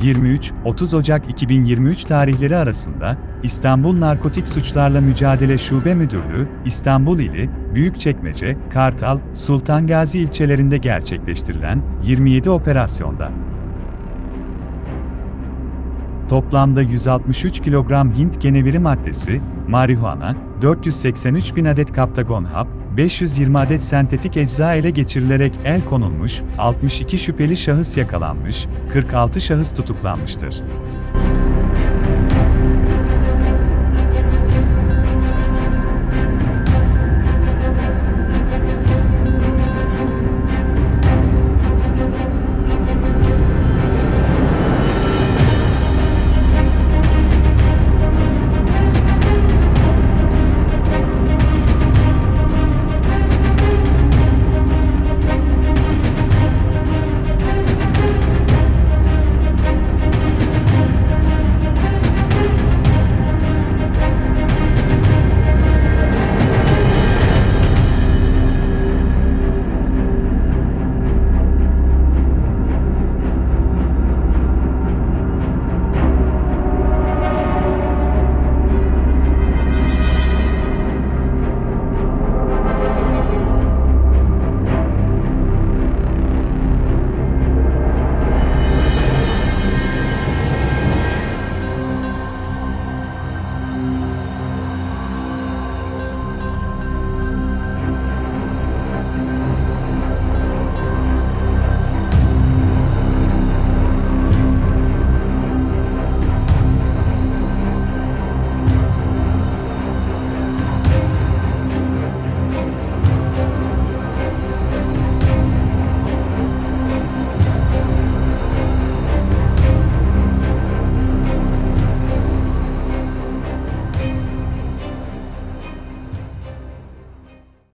23-30 Ocak 2023 tarihleri arasında İstanbul Narkotik Suçlarla Mücadele Şube Müdürlüğü, İstanbul ili, Büyükçekmece, Kartal, Sultan Gazi ilçelerinde gerçekleştirilen 27 operasyonda. Toplamda 163 kilogram Hint geneviri maddesi, marihuana, 483 bin adet kaptagon hap, 520 adet sentetik ecza ele geçirilerek el konulmuş, 62 şüpheli şahıs yakalanmış, 46 şahıs tutuklanmıştır.